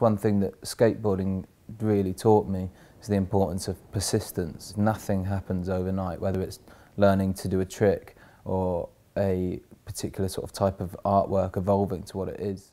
One thing that skateboarding really taught me is the importance of persistence. Nothing happens overnight, whether it's learning to do a trick or a particular sort of type of artwork evolving to what it is.